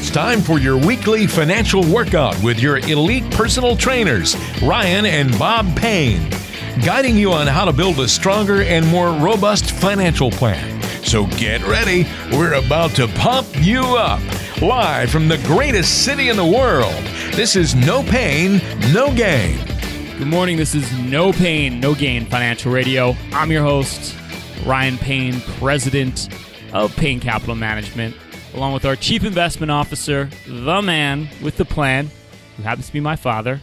It's time for your weekly financial workout with your elite personal trainers, Ryan and Bob Payne, guiding you on how to build a stronger and more robust financial plan. So get ready, we're about to pump you up. Live from the greatest city in the world, this is No Payne, No Gain. Good morning, this is No Payne, No Gain Financial Radio. I'm your host, Ryan Payne, president of Payne Capital Management along with our Chief Investment Officer, the man with the plan, who happens to be my father,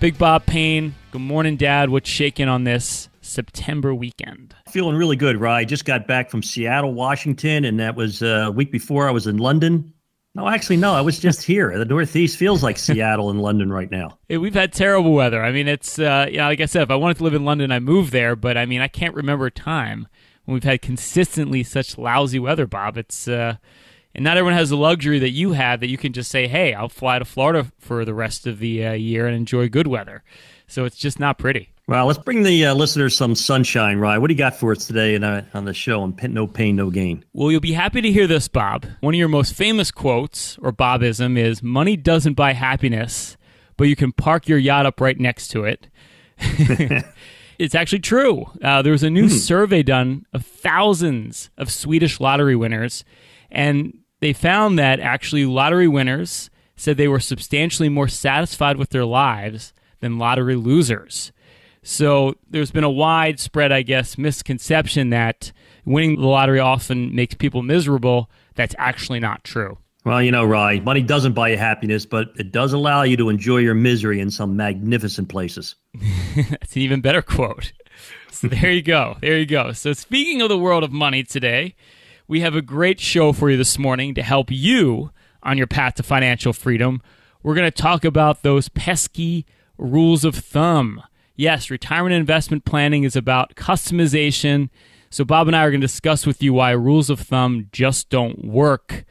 Big Bob Payne. Good morning, Dad. What's shaking on this September weekend? Feeling really good, Rye. Just got back from Seattle, Washington, and that was uh, a week before I was in London. No, actually, no. I was just here. The Northeast feels like Seattle and London right now. Hey, we've had terrible weather. I mean, it's uh, you know, like I said, if I wanted to live in London, I moved there. But I mean, I can't remember a time when we've had consistently such lousy weather, Bob. It's uh, and not everyone has the luxury that you have that you can just say, "Hey, I'll fly to Florida for the rest of the uh, year and enjoy good weather." So it's just not pretty. Well, let's bring the uh, listeners some sunshine, Ryan. What do you got for us today in, uh, on the show on No Payne, No Gain? Well, you'll be happy to hear this, Bob. One of your most famous quotes, or Bobism, is Money doesn't buy happiness, but you can park your yacht up right next to it. it's actually true. Uh, there was a new hmm. survey done of thousands of Swedish lottery winners, and they found that actually lottery winners said they were substantially more satisfied with their lives than lottery losers. So there's been a widespread, I guess, misconception that winning the lottery often makes people miserable. That's actually not true. Well, you know, Rye, money doesn't buy you happiness, but it does allow you to enjoy your misery in some magnificent places. That's an even better quote. So there you go. There you go. So speaking of the world of money today, we have a great show for you this morning to help you on your path to financial freedom. We're going to talk about those pesky rules of thumb. Yes, retirement investment planning is about customization. So, Bob and I are going to discuss with you why rules of thumb just don't work.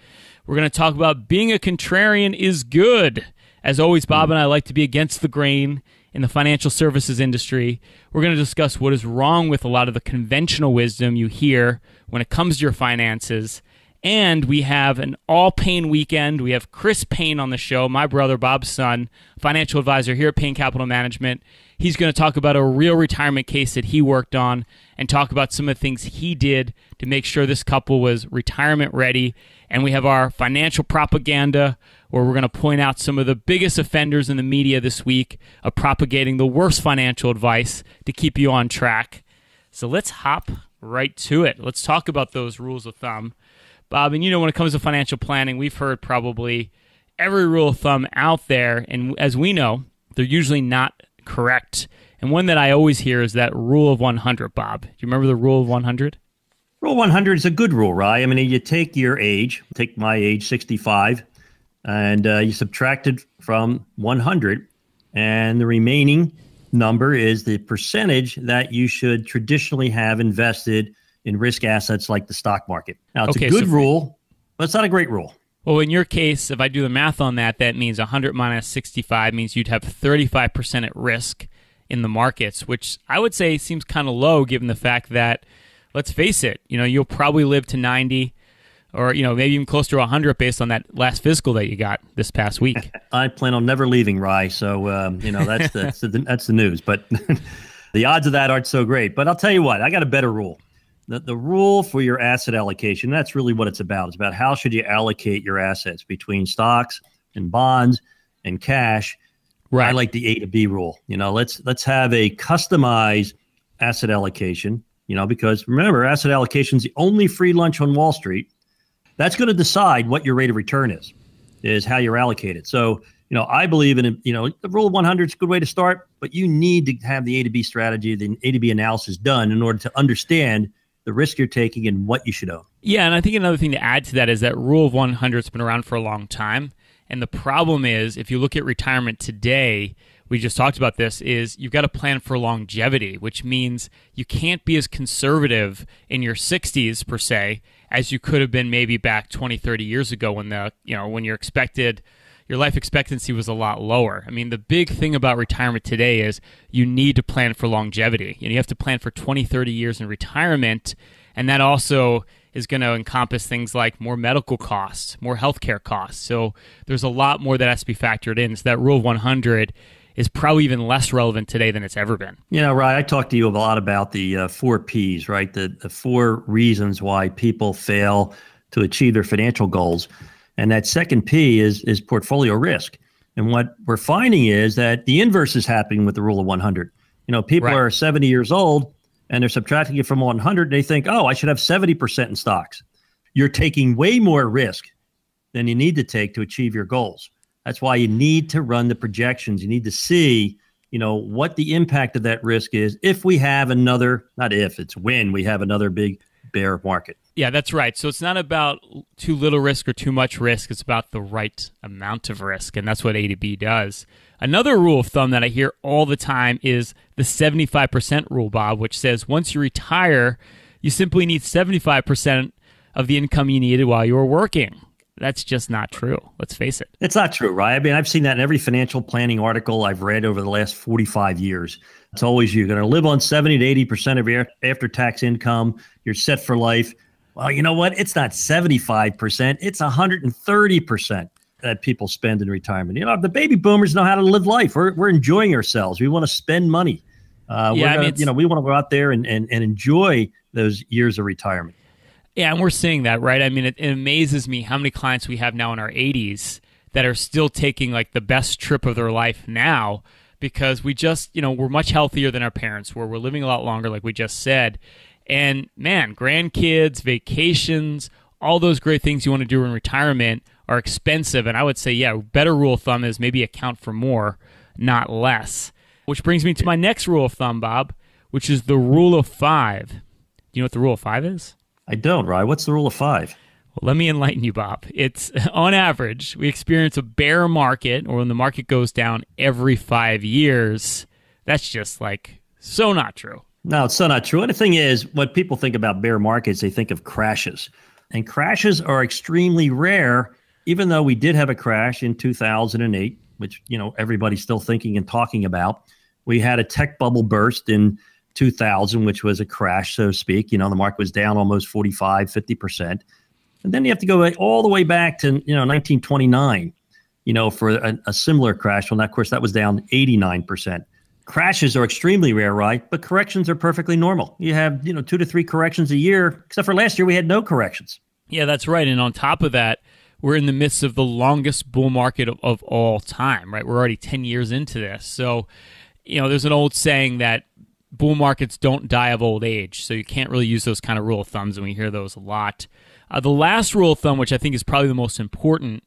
We're going to talk about being a contrarian is good. As always, Bob and I like to be against the grain in the financial services industry. We're going to discuss what is wrong with a lot of the conventional wisdom you hear when it comes to your finances. And we have an all Payne weekend. We have Chris Payne on the show, my brother, Bob's son, financial advisor here at Payne Capital Management. He's going to talk about a real retirement case that he worked on and talk about some of the things he did to make sure this couple was retirement ready. And we have our financial propaganda where we're going to point out some of the biggest offenders in the media this week of propagating the worst financial advice to keep you on track. So let's hop right to it. Let's talk about those rules of thumb. Bob, and you know, when it comes to financial planning, we've heard probably every rule of thumb out there. And as we know, they're usually not correct. And one that I always hear is that rule of 100, Bob. Do you remember the rule of 100? Rule 100 is a good rule, right? I mean, you take your age, take my age, 65, and uh, you subtract it from 100, and the remaining number is the percentage that you should traditionally have invested in risk assets like the stock market. Now, it's okay, a good so rule, but it's not a great rule. Well, in your case, if I do the math on that, that means 100 minus 65 means you'd have 35% at risk in the markets, which I would say seems kind of low given the fact that, let's face it, you know, you'll probably live to 90 or you know maybe even close to 100 based on that last fiscal that you got this past week. I plan on never leaving Rye, so um, you know that's the, that's the, that's the news. But the odds of that aren't so great. But I'll tell you what, I got a better rule. The, the rule for your asset allocation, that's really what it's about. It's about how should you allocate your assets between stocks and bonds and cash. Right. I like the A to B rule. You know, let's let's have a customized asset allocation, you know, because remember, asset allocation is the only free lunch on Wall Street that's going to decide what your rate of return is, is how you're allocated. So, you know, I believe in, you know, the rule of 100 is a good way to start, but you need to have the A to B strategy, the A to B analysis done in order to understand the risk you're taking and what you should own. Yeah, and I think another thing to add to that is that rule of 100 has been around for a long time. And the problem is, if you look at retirement today, we just talked about this, is you've got to plan for longevity, which means you can't be as conservative in your 60s, per se, as you could have been maybe back 20, 30 years ago when the, you know, when you're expected your life expectancy was a lot lower. I mean, the big thing about retirement today is you need to plan for longevity. You, know, you have to plan for 20, 30 years in retirement, and that also is going to encompass things like more medical costs, more healthcare costs. So there's a lot more that has to be factored in. So that rule of 100 is probably even less relevant today than it's ever been. You know, right. I talked to you a lot about the uh, four P's, right? The, the four reasons why people fail to achieve their financial goals. And that second P is, is portfolio risk. And what we're finding is that the inverse is happening with the rule of 100. You know, people right. are 70 years old and they're subtracting it from 100. They think, oh, I should have 70% in stocks. You're taking way more risk than you need to take to achieve your goals. That's why you need to run the projections. You need to see, you know, what the impact of that risk is if we have another, not if, it's when we have another big bear market. Yeah, that's right. So it's not about too little risk or too much risk. It's about the right amount of risk. And that's what A to B does. Another rule of thumb that I hear all the time is the 75% rule, Bob, which says once you retire, you simply need 75% of the income you needed while you were working. That's just not true. Let's face it. It's not true, right? I mean, I've seen that in every financial planning article I've read over the last 45 years. It's always you're going to live on 70 to 80% of your after tax income. You're set for life. Well, you know what? It's not 75%, it's 130% that people spend in retirement. You know, the baby boomers know how to live life. We're, we're enjoying ourselves. We want to spend money. Uh, yeah, gonna, I mean, you know, we want to go out there and, and, and enjoy those years of retirement. Yeah, and we're seeing that, right? I mean, it, it amazes me how many clients we have now in our 80s that are still taking like the best trip of their life now because we just, you know, we're much healthier than our parents were. We're living a lot longer, like we just said. And man, grandkids, vacations, all those great things you want to do in retirement are expensive. And I would say, yeah, better rule of thumb is maybe account for more, not less. Which brings me to my next rule of thumb, Bob, which is the rule of five. Do you know what the rule of five is? I don't, Rye. What's the rule of five? Well, let me enlighten you, Bob. It's on average, we experience a bear market or when the market goes down every five years. That's just like so not true. No, it's so not true. And the thing is, when people think about bear markets, they think of crashes. And crashes are extremely rare, even though we did have a crash in 2008, which, you know, everybody's still thinking and talking about. We had a tech bubble burst in 2000, which was a crash, so to speak. You know, the market was down almost 45, 50%. And then you have to go all the way back to, you know, 1929, you know, for a, a similar crash. Well, of course, that was down 89%. Crashes are extremely rare, right? But corrections are perfectly normal. You have, you know, two to three corrections a year, except for last year we had no corrections. Yeah, that's right. And on top of that, we're in the midst of the longest bull market of, of all time, right? We're already 10 years into this. So, you know, there's an old saying that bull markets don't die of old age. So you can't really use those kind of rule of thumbs, and we hear those a lot. Uh, the last rule of thumb, which I think is probably the most important,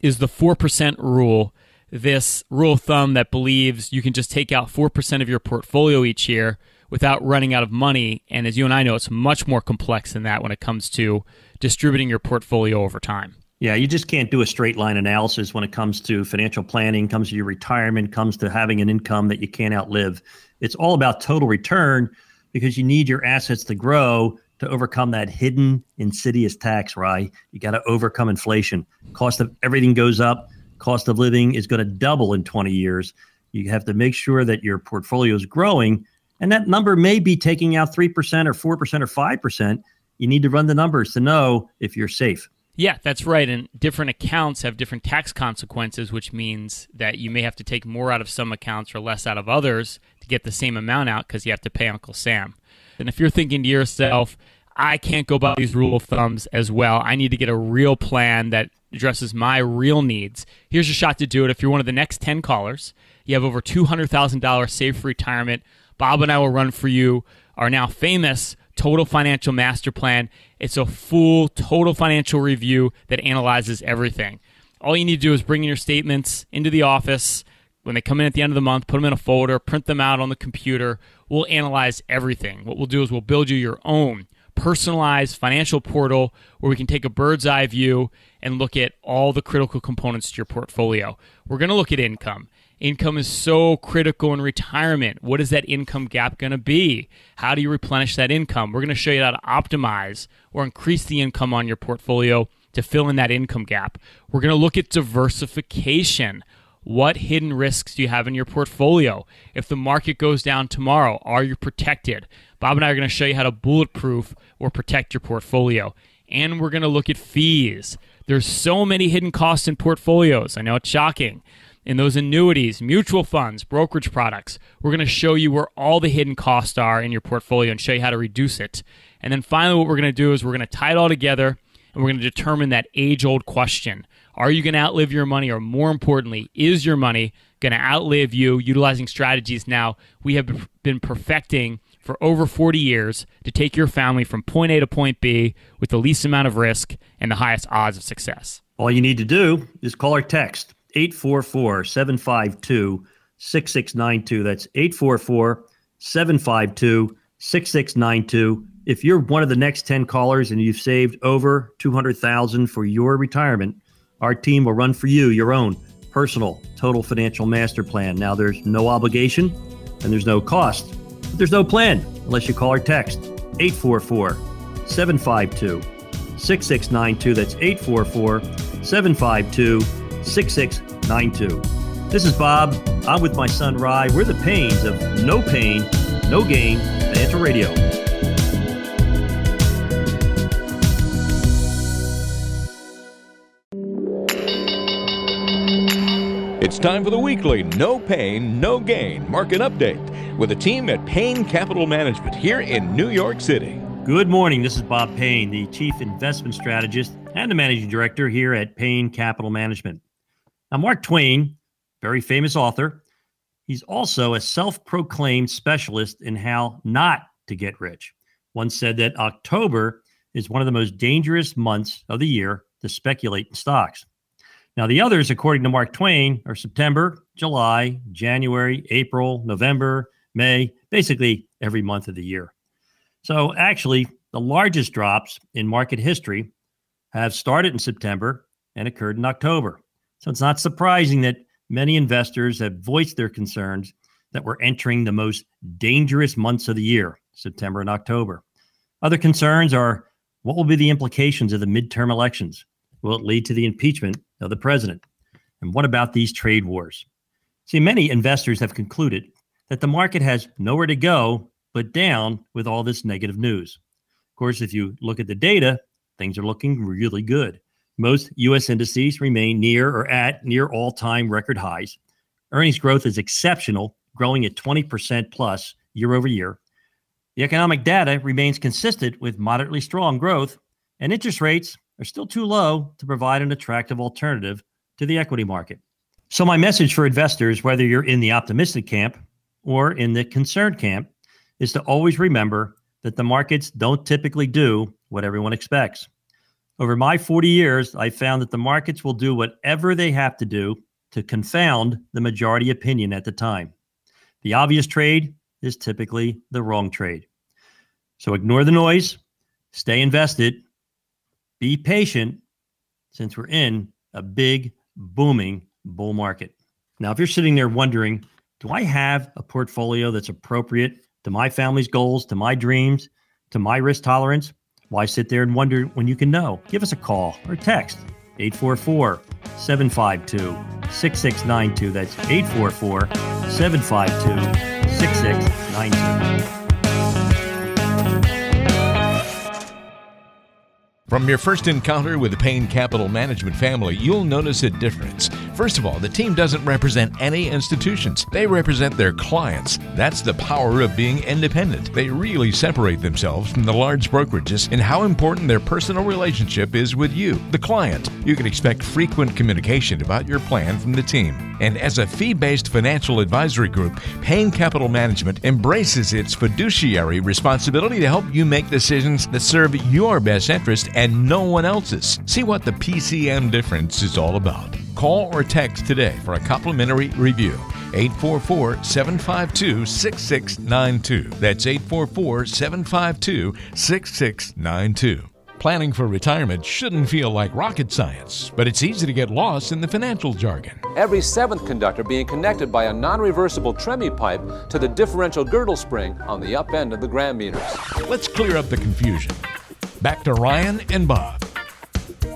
is the 4% rule. This rule of thumb that believes you can just take out 4% of your portfolio each year without running out of money. And as you and I know, it's much more complex than that when it comes to distributing your portfolio over time. Yeah, you just can't do a straight line analysis when it comes to financial planning, comes to your retirement, comes to having an income that you can't outlive. It's all about total return because you need your assets to grow to overcome that hidden insidious tax, right? You got to overcome inflation. Cost of everything goes up. Cost of living is going to double in 20 years. You have to make sure that your portfolio is growing. And that number may be taking out 3% or 4% or 5%. You need to run the numbers to know if you're safe. Yeah, that's right. And different accounts have different tax consequences, which means that you may have to take more out of some accounts or less out of others to get the same amount out because you have to pay Uncle Sam. And if you're thinking to yourself, I can't go by these rule of thumbs as well, I need to get a real plan that addresses my real needs. Here's your shot to do it. If you're one of the next 10 callers, you have over $200,000 saved for retirement. Bob and I will run for you our now famous Total Financial Master Plan. It's a full total financial review that analyzes everything. All you need to do is bring in your statements into the office when they come in at the end of the month, put them in a folder, print them out on the computer. We'll analyze everything. What we'll do is we'll build you your own personalized financial portal where we can take a bird's eye view and look at all the critical components to your portfolio. We're going to look at income. Income is so critical in retirement. What is that income gap going to be? How do you replenish that income? We're going to show you how to optimize or increase the income on your portfolio to fill in that income gap. We're going to look at diversification What hidden risks do you have in your portfolio? If the market goes down tomorrow, are you protected? Bob and I are going to show you how to bulletproof or protect your portfolio. And we're going to look at fees. There's so many hidden costs in portfolios. I know it's shocking. In those annuities, mutual funds, brokerage products, we're going to show you where all the hidden costs are in your portfolio and show you how to reduce it. And then finally, what we're going to do is we're going to tie it all together and we're going to determine that age old question Are you going to outlive your money? Or more importantly, is your money going to outlive you utilizing strategies now we have been perfecting for over 40 years to take your family from point A to point B with the least amount of risk and the highest odds of success? All you need to do is call or text 844 752 6692. That's 844 752 6692 if you're one of the next 10 callers and you've saved over 200,000 for your retirement, our team will run for you your own personal total financial master plan. Now there's no obligation and there's no cost, but there's no plan unless you call or text 844 752 6692. That's 844 752 6692. This is Bob. I'm with my son Rye. We're the Paynes of no Payne, no gain financial radio. It's time for the weekly No Payne, No Gain market update with a team at Payne Capital Management here in New York City. Good morning. This is Bob Payne, the Chief Investment Strategist and the Managing Director here at Payne Capital Management. Now, Mark Twain, very famous author, he's also a self proclaimed specialist in how not to get rich. Once said that October is one of the most dangerous months of the year to speculate in stocks. Now, the others, according to Mark Twain, are September, July, January, April, November, May, basically every month of the year. So, actually, the largest drops in market history have started in September and occurred in October. So, it's not surprising that many investors have voiced their concerns that we're entering the most dangerous months of the year, September and October. Other concerns are what will be the implications of the midterm elections? Will it lead to the impeachment of the president? And what about these trade wars? See, many investors have concluded that the market has nowhere to go but down with all this negative news. Of course, if you look at the data, things are looking really good. Most U.S. indices remain near or at near all time record highs. Earnings growth is exceptional, growing at 20% plus year over year. The economic data remains consistent with moderately strong growth, and interest rates are still too low to provide an attractive alternative to the equity market. So, my message for investors, whether you're in the optimistic camp or in the concerned camp, is to always remember that the markets don't typically do what everyone expects. Over my 40 years, I found that the markets will do whatever they have to do to confound the majority opinion at the time. The obvious trade is typically the wrong trade. So ignore the noise, stay invested, be patient since we're in a big, booming bull market. Now, if you're sitting there wondering, do I have a portfolio that's appropriate to my family's goals, to my dreams, to my risk tolerance? Why sit there and wonder when you can know? Give us a call or text 844 752 6692. That's 844 752 6692. From your first encounter with the Payne Capital Management family, you'll notice a difference. First of all, the team doesn't represent any institutions, they represent their clients. That's the power of being independent. They really separate themselves from the large brokerages in how important their personal relationship is with you, the client. You can expect frequent communication about your plan from the team. And as a fee based financial advisory group, Payne Capital Management embraces its fiduciary responsibility to help you make decisions that serve your best interest and no one else's. See what the PCM difference is all about. Call or text today for a complimentary review. 844 752 6692. That's 844 752 6692. Planning for retirement shouldn't feel like rocket science, but it's easy to get lost in the financial jargon. Every seventh conductor being connected by a non reversible Tremie pipe to the differential girdle spring on the up end of the gram meters. Let's clear up the confusion. Back to Ryan and Bob.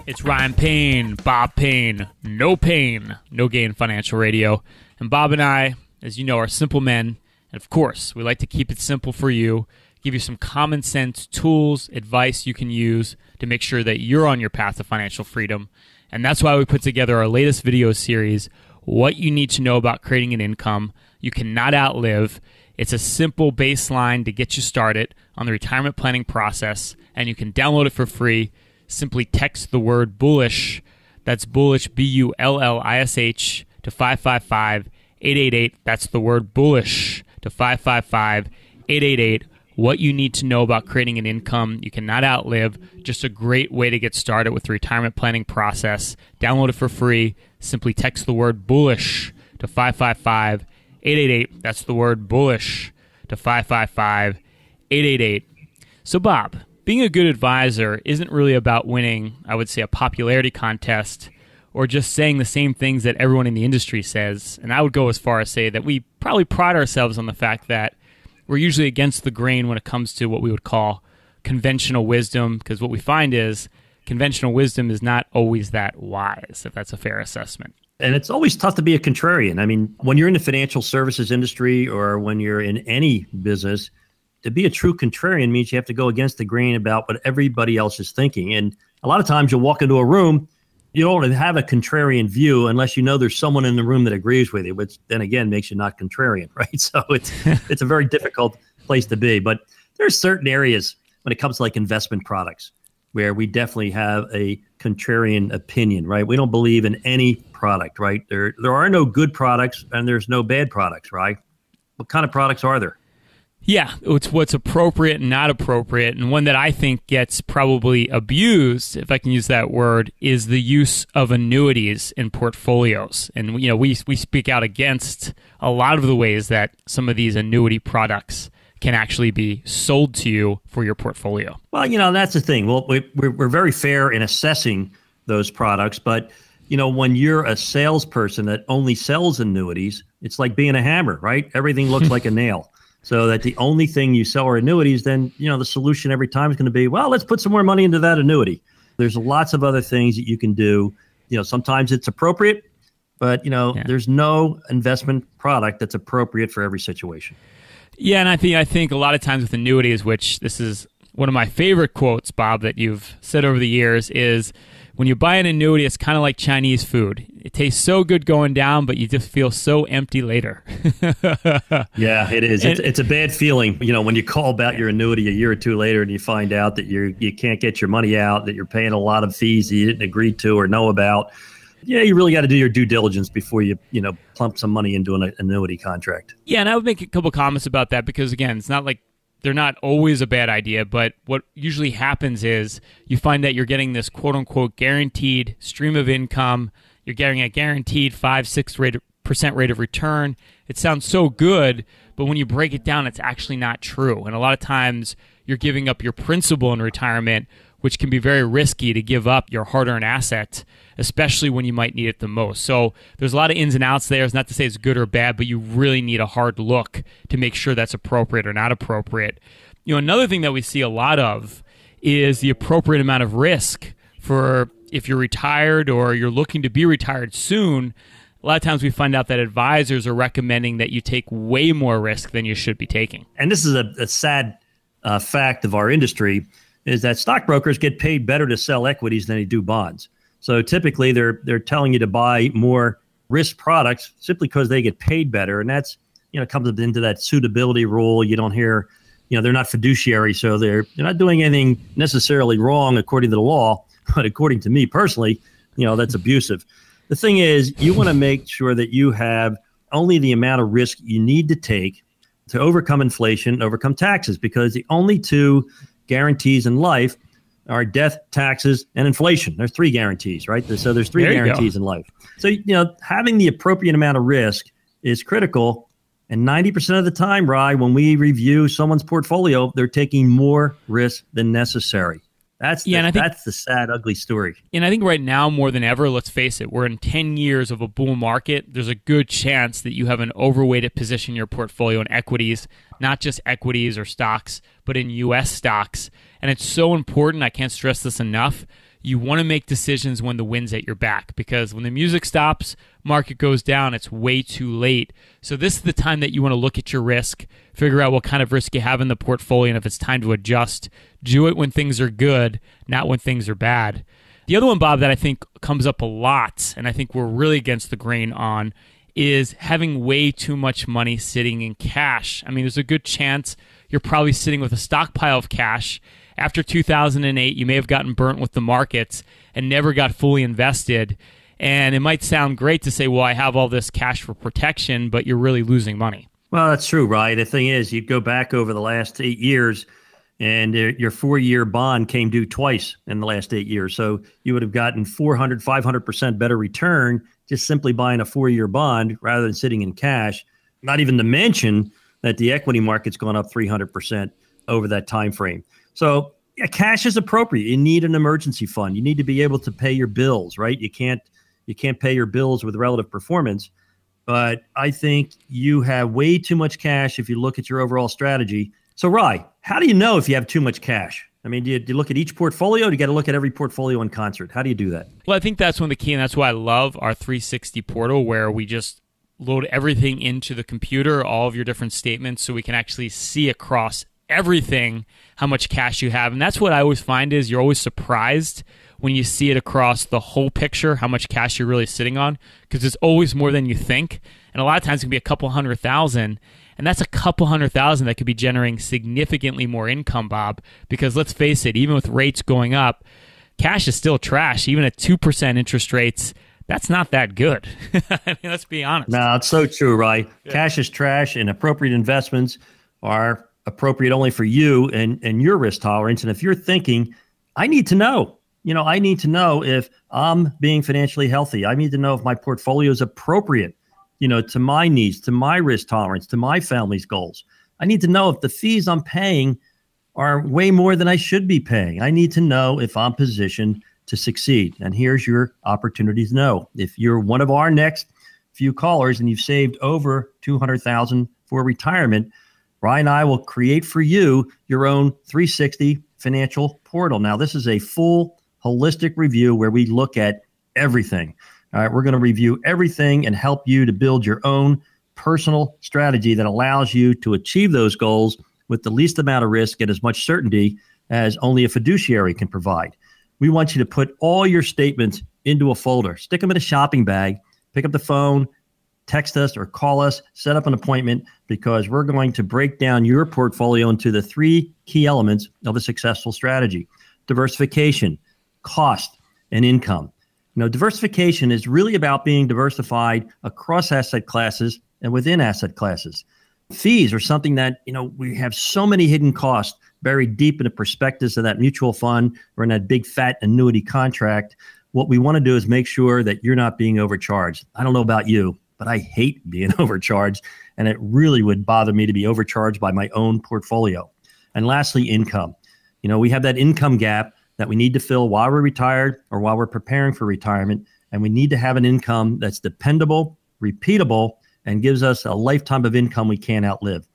It's Ryan Payne, Bob Payne, no Payne, no gain financial radio. And Bob and I, as you know, are simple men. And of course, we like to keep it simple for you, give you some common sense tools, advice you can use to make sure that you're on your path to financial freedom. And that's why we put together our latest video series, What You Need to Know About Creating an Income You Cannot Outlive. It's a simple baseline to get you started on the retirement planning process, and you can download it for free simply text the word bullish. That's bullish, B U L L I S H, to 555 888. That's the word bullish to 555 888. What you need to know about creating an income you cannot outlive. Just a great way to get started with the retirement planning process. Download it for free. Simply text the word bullish to 555 888. That's the word bullish to 555 888. So, Bob, being a good advisor isn't really about winning, I would say, a popularity contest or just saying the same things that everyone in the industry says. And I would go as far as say that we probably pride ourselves on the fact that we're usually against the grain when it comes to what we would call conventional wisdom, because what we find is conventional wisdom is not always that wise, if that's a fair assessment. And it's always tough to be a contrarian. I mean, when you're in the financial services industry or when you're in any business, to be a true contrarian means you have to go against the grain about what everybody else is thinking. And a lot of times you'll walk into a room, you don't have a contrarian view unless you know there's someone in the room that agrees with you, which then again makes you not contrarian, right? So it's it's a very difficult place to be. But there's certain areas when it comes to like investment products where we definitely have a contrarian opinion, right? We don't believe in any product, right? There there are no good products and there's no bad products, right? What kind of products are there? Yeah, it's what's appropriate and not appropriate. And one that I think gets probably abused, if I can use that word, is the use of annuities in portfolios. And you know, we we speak out against a lot of the ways that some of these annuity products can actually be sold to you for your portfolio. Well, you know, that's the thing. Well, we, we're, we're very fair in assessing those products, but you know, when you're a salesperson that only sells annuities, it's like being a hammer, right? Everything looks like a nail. So that the only thing you sell are annuities, then you know the solution every time is going to be, well, let's put some more money into that annuity. There's lots of other things that you can do. You know, sometimes it's appropriate, but you know, yeah. there's no investment product that's appropriate for every situation. Yeah, and I think I think a lot of times with annuities, which this is one of my favorite quotes, Bob, that you've said over the years, is when you buy an annuity, it's kind of like Chinese food. It tastes so good going down, but you just feel so empty later. yeah, it is. And, it's, it's, a bad feeling, you know, when you call about your annuity a year or two later and you find out that you you can't get your money out, that you're paying a lot of fees that you didn't agree to or know about. Yeah, you really got to do your due diligence before you, you know, plump some money into an annuity contract. Yeah, and I would make a couple comments about that because again, it's not like they're not always a bad idea, but what usually happens is you find that you're getting this quote unquote guaranteed stream of income. You're getting a guaranteed five, six rate percent rate of return. It sounds so good, but when you break it down, it's actually not true. And a lot of times you're giving up your principal in retirement, which can be very risky to give up your hard earned asset especially when you might need it the most. So there's a lot of ins and outs there. It's not to say it's good or bad, but you really need a hard look to make sure that's appropriate or not appropriate. You know, another thing that we see a lot of is the appropriate amount of risk for if you're retired or you're looking to be retired soon. A lot of times we find out that advisors are recommending that you take way more risk than you should be taking. And this is a, a sad uh, fact of our industry is that stockbrokers get paid better to sell equities than they do bonds. So typically they're they're telling you to buy more risk products simply because they get paid better, and that's you know comes into that suitability rule. You don't hear, you know, they're not fiduciary, so they're they're not doing anything necessarily wrong according to the law, but according to me personally, you know, that's abusive. The thing is, you want to make sure that you have only the amount of risk you need to take to overcome inflation, overcome taxes, because the only two guarantees in life are death, taxes, and inflation. There's three guarantees, right? So there's three there guarantees in life. So you know, having the appropriate amount of risk is critical. And 90% of the time, Rye, when we review someone's portfolio, they're taking more risk than necessary. That's the, yeah, and I think, that's the sad, ugly story. And I think right now more than ever, let's face it, we're in ten years of a bull market. There's a good chance that you have an overweighted position in your portfolio in equities, not just equities or stocks, but in U.S. stocks. And it's so important. I can't stress this enough. You want to make decisions when the wind's at your back because when the music stops, market goes down, it's way too late. So this is the time that you want to look at your risk, figure out what kind of risk you have in the portfolio and if it's time to adjust. Do it when things are good, not when things are bad. The other one, Bob, that I think comes up a lot, and I think we're really against the grain on, is having way too much money sitting in cash. I mean, there's a good chance you're probably sitting with a stockpile of cash. After 2008, you may have gotten burnt with the markets and never got fully invested. And it might sound great to say, well, I have all this cash for protection, but you're really losing money. Well, that's true, right? The thing is, you go back over the last eight years, and your four year bond came due twice in the last eight years. So you would have gotten 400, 500% better return just simply buying a four year bond rather than sitting in cash. Not even to mention that the equity market's gone up 300% over that time frame. So yeah, cash is appropriate. You need an emergency fund. You need to be able to pay your bills, right? You can't you can't pay your bills with relative performance. But I think you have way too much cash if you look at your overall strategy. So, Rye, how do you know if you have too much cash? I mean, do you, do you look at each portfolio? do you got to look at every portfolio in concert? How do you do that? Well, I think that's one of the key, and that's why I love our 360 portal, where we just load everything into the computer, all of your different statements, so we can actually see across everything how much cash you have. And that's what I always find is you're always surprised when you see it across the whole picture how much cash you're really sitting on because it's always more than you think. And a lot of times it can be a couple hundred thousand. And that's a couple hundred thousand that could be generating significantly more income, Bob. Because let's face it, even with rates going up, cash is still trash. Even at 2% interest rates, that's not that good. I mean, let's be honest. No, it's so true, right? Yeah. Cash is trash, and appropriate investments are appropriate only for you and, and your risk tolerance. And if you're thinking, I need to know, you know, I need to know if I'm being financially healthy. I need to know if my portfolio is appropriate, you know, to my needs, to my risk tolerance, to my family's goals. I need to know if the fees I'm paying are way more than I should be paying. I need to know if I'm positioned to succeed. And here's your opportunity to know. If you're one of our next few callers and you've saved over 200,000 for retirement, Ryan and I will create for you your own 360 financial portal. Now, this is a full holistic review where we look at everything. All right, we're going to review everything and help you to build your own personal strategy that allows you to achieve those goals with the least amount of risk and as much certainty as only a fiduciary can provide we want you to put all your statements into a folder, stick them in a shopping bag, pick up the phone, text us or call us, set up an appointment because we're going to break down your portfolio into the three key elements of a successful strategy diversification, cost, and income. You know, diversification is really about being diversified across asset classes and within asset classes. Fees are something that, you know, we have so many hidden costs buried deep in the prospectus of that mutual fund or in that big fat annuity contract. What we want to do is make sure that you're not being overcharged. I don't know about you, but I hate being overcharged. And it really would bother me to be overcharged by my own portfolio. And lastly, income. You know, we have that income gap that we need to fill while we're retired or while we're preparing for retirement. And we need to have an income that's dependable, repeatable, and gives us a lifetime of income we can't outlive.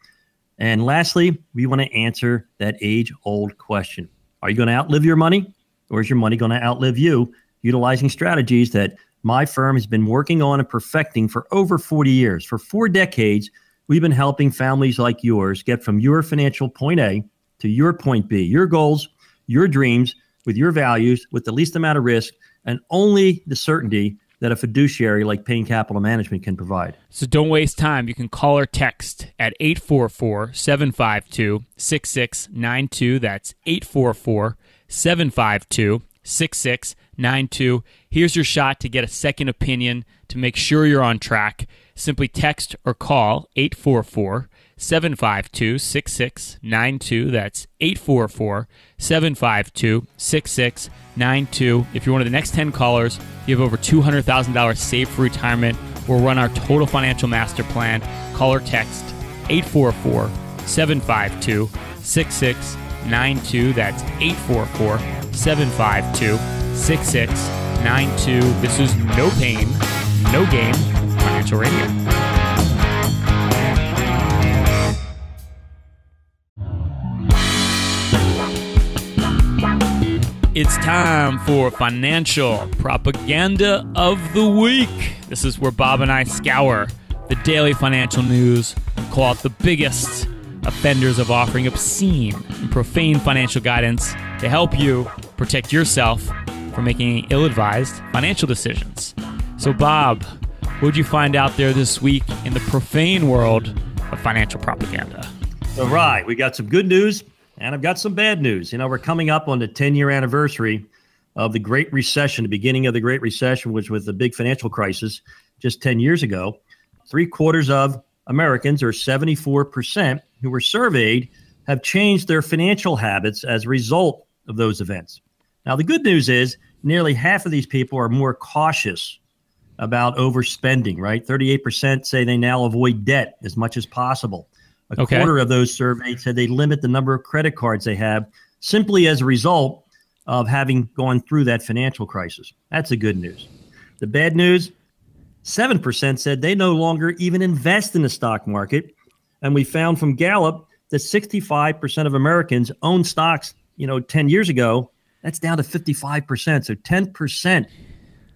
And lastly, we want to answer that age old question Are you going to outlive your money or is your money going to outlive you? Utilizing strategies that my firm has been working on and perfecting for over 40 years. For four decades, we've been helping families like yours get from your financial point A to your point B, your goals, your dreams, with your values, with the least amount of risk, and only the certainty that a fiduciary like Payne Capital Management can provide. So don't waste time. You can call or text at 844 752 6692. That's 844 752 6692. Here's your shot to get a second opinion to make sure you're on track. Simply text or call 844 752 6692. That's 844 752 6692. If you're one of the next 10 callers, you have over $200,000 saved for retirement. We'll run our total financial master plan. Call or text 844 752 6692. That's 844 752 6692. This is No Payne, No Gain on Financial Radio. It's time for financial propaganda of the week. This is where Bob and I scour the daily financial news and call out the biggest offenders of offering obscene and profane financial guidance to help you protect yourself from making ill advised financial decisions. So, Bob, what did you find out there this week in the profane world of financial propaganda? All right, we got some good news and I've got some bad news. You know, we're coming up on the 10 year anniversary of the Great Recession, the beginning of the Great Recession, which was the big financial crisis just 10 years ago. Three quarters of Americans, or 74%, who were surveyed, have changed their financial habits as a result of those events. Now, the good news is nearly half of these people are more cautious about overspending, right? 38% say they now avoid debt as much as possible. A okay. quarter of those surveyed said they limit the number of credit cards they have simply as a result of having gone through that financial crisis. That's the good news. The bad news 7% said they no longer even invest in the stock market. And we found from Gallup that 65% of Americans owned stocks, you know, 10 years ago. That's down to 55%. So 10%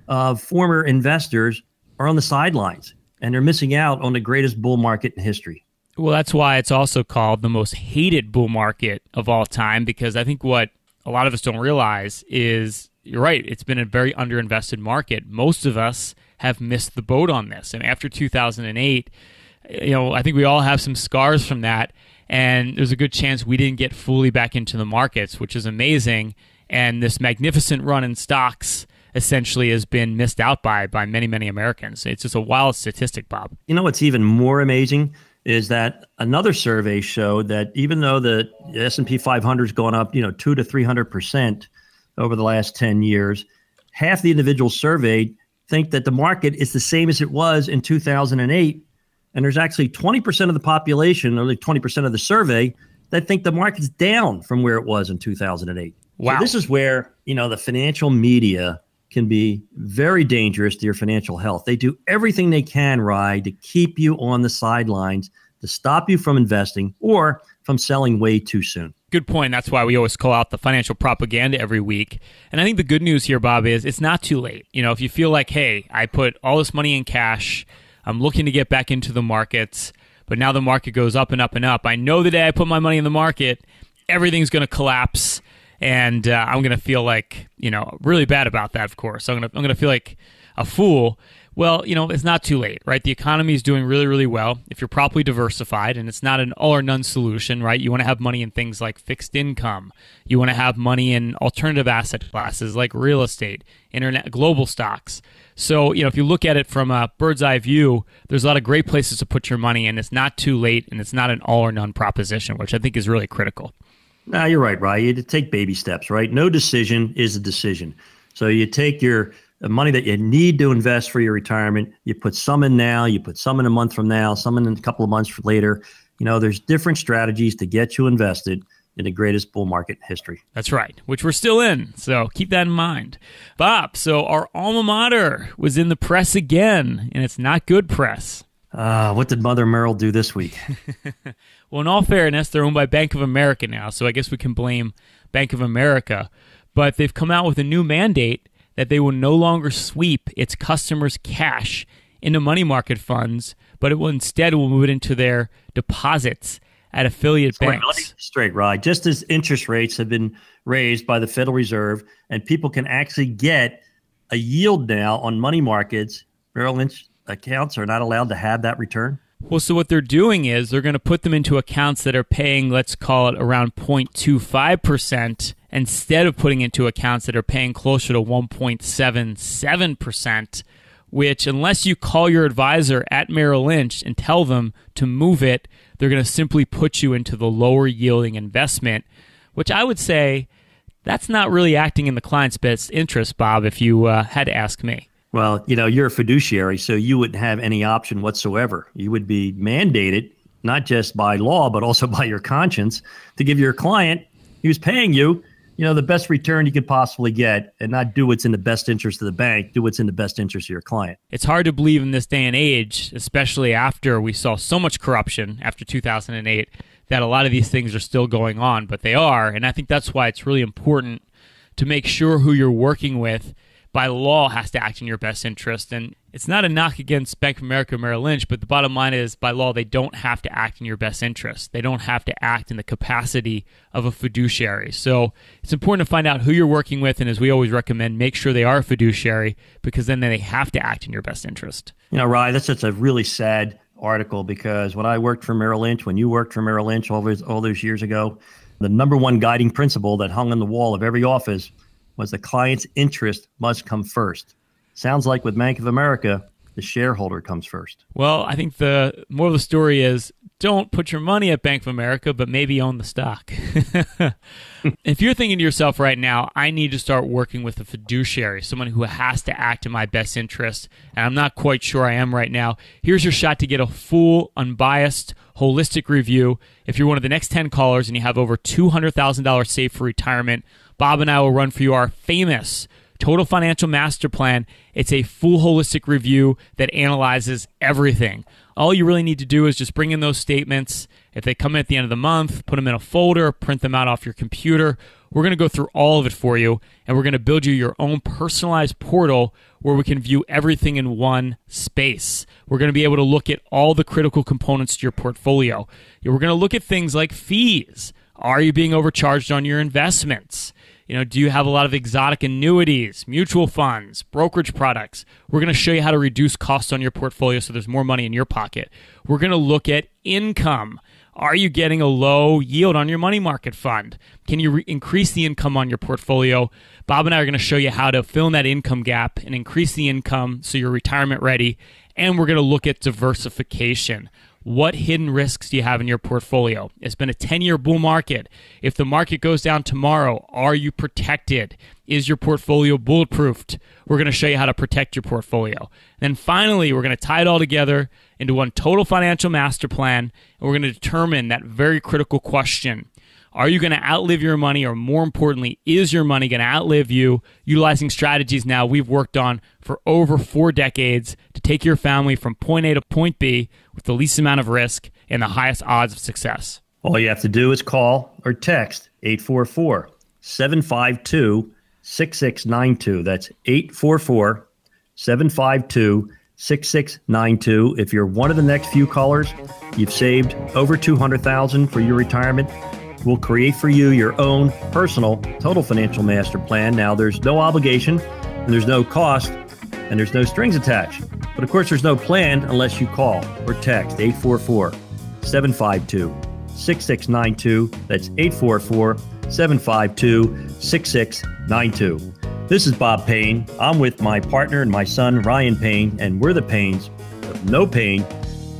of former investors are on the sidelines and they're missing out on the greatest bull market in history. Well, that's why it's also called the most hated bull market of all time because I think what a lot of us don't realize is you're right, it's been a very underinvested market. Most of us have missed the boat on this. And after 2008, you know, I think we all have some scars from that and there's a good chance we didn't get fully back into the markets, which is amazing. And this magnificent run in stocks essentially has been missed out by by many many Americans. It's just a wild statistic, Bob. You know what's even more amazing is that another survey showed that even though the S&P 500 has gone up, you know, 2 to 300% over the last 10 years, half the individuals surveyed think that the market is the same as it was in 2008 and there's actually 20% of the population, only 20% of the survey that think the market's down from where it was in 2008. Wow. So this is where, you know, the financial media can be very dangerous to your financial health. They do everything they can, Rye, to keep you on the sidelines, to stop you from investing or from selling way too soon. Good point. That's why we always call out the financial propaganda every week. And I think the good news here, Bob, is it's not too late. You know, if you feel like, hey, I put all this money in cash, I'm looking to get back into the markets, but now the market goes up and up and up. I know the day I put my money in the market, everything's going to collapse and uh, I'm gonna feel like you know really bad about that. Of course, I'm gonna I'm gonna feel like a fool. Well, you know, it's not too late, right? The economy is doing really, really well if you're properly diversified, and it's not an all or none solution, right? You want to have money in things like fixed income. You want to have money in alternative asset classes like real estate, internet, global stocks. So, you know, if you look at it from a bird's eye view, there's a lot of great places to put your money, and it's not too late, and it's not an all or none proposition, which I think is really critical. No, you're right, Ryan. You take baby steps, right? No decision is a decision. So you take your uh, money that you need to invest for your retirement, you put some in now, you put some in a month from now, some in a couple of months later. You know, there's different strategies to get you invested in the greatest bull market in history. That's right, which we're still in. So keep that in mind. Bob, so our alma mater was in the press again, and it's not good press. Uh, what did Mother Merrill do this week? well, in all fairness, they're owned by Bank of America now, so I guess we can blame Bank of America. But they've come out with a new mandate that they will no longer sweep its customers' cash into money market funds, but it will instead will move it into their deposits at affiliate banks. Straight, right. Just as interest rates have been raised by the Federal Reserve, and people can actually get a yield now on money markets, Merrill Lynch accounts are not allowed to have that return? Well, so what they're doing is they're going to put them into accounts that are paying, let's call it around 0.25%, instead of putting into accounts that are paying closer to 1.77%, which, unless you call your advisor at Merrill Lynch and tell them to move it, they're going to simply put you into the lower yielding investment, which I would say that's not really acting in the client's best interest, Bob, if you uh, had to ask me. Well, you know, you're a fiduciary, so you wouldn't have any option whatsoever. You would be mandated, not just by law, but also by your conscience, to give your client who's paying you, you know, the best return you could possibly get and not do what's in the best interest of the bank, do what's in the best interest of your client. It's hard to believe in this day and age, especially after we saw so much corruption after 2008, that a lot of these things are still going on, but they are. And I think that's why it's really important to make sure who you're working with by law has to act in your best interest. And it's not a knock against Bank of America Merrill Lynch, but the bottom line is by law, they don't have to act in your best interest. They don't have to act in the capacity of a fiduciary. So it's important to find out who you're working with. And as we always recommend, make sure they are a fiduciary because then they have to act in your best interest. You know, Ryan, that's just a really sad article because when I worked for Merrill Lynch, when you worked for Merrill Lynch all those, all those years ago, the number one guiding principle that hung on the wall of every office was the client's interest must come first. Sounds like with Bank of America, the shareholder comes first. Well, I think the more of the story is don't put your money at Bank of America, but maybe own the stock. if you're thinking to yourself right now, I need to start working with a fiduciary, someone who has to act in my best interest, and I'm not quite sure I am right now, here's your shot to get a full, unbiased, holistic review. If you're one of the next 10 callers and you have over $200,000 saved for retirement, Bob and I will run for you our famous Total Financial Master Plan. It's a full holistic review that analyzes everything. All you really need to do is just bring in those statements. If they come in at the end of the month, put them in a folder, print them out off your computer. We're going to go through all of it for you, and we're going to build you your own personalized portal where we can view everything in one space. We're going to be able to look at all the critical components to your portfolio. We're going to look at things like fees. Are you being overcharged on your investments? You know, do you have a lot of exotic annuities, mutual funds, brokerage products? We're going to show you how to reduce costs on your portfolio so there's more money in your pocket. We're going to look at income. Are you getting a low yield on your money market fund? Can you re- increase the income on your portfolio? Bob and I are going to show you how to fill in that income gap and increase the income so you're retirement ready. And we're going to look at diversification. What hidden risks do you have in your portfolio? It's been a 10 year bull market. If the market goes down tomorrow, are you protected? Is your portfolio bulletproofed? We're going to show you how to protect your portfolio. Then finally, we're going to tie it all together into one total financial master plan, and we're going to determine that very critical question are you going to outlive your money, or more importantly, is your money going to outlive you? Utilizing strategies now we've worked on for over four decades to take your family from point A to point B with the least amount of risk and the highest odds of success. All you have to do is call or text 844 752 6692. That's 844 752 6692. If you're one of the next few callers, you've saved over 200,000 for your retirement We'll create for you your own personal total financial master plan. Now, there's no obligation and there's no cost and there's no strings attached. But of course, there's no plan unless you call or text 844 752 6692. That's 844 752 6692. This is Bob Payne. I'm with my partner and my son, Ryan Payne, and we're the Paynes of No Payne,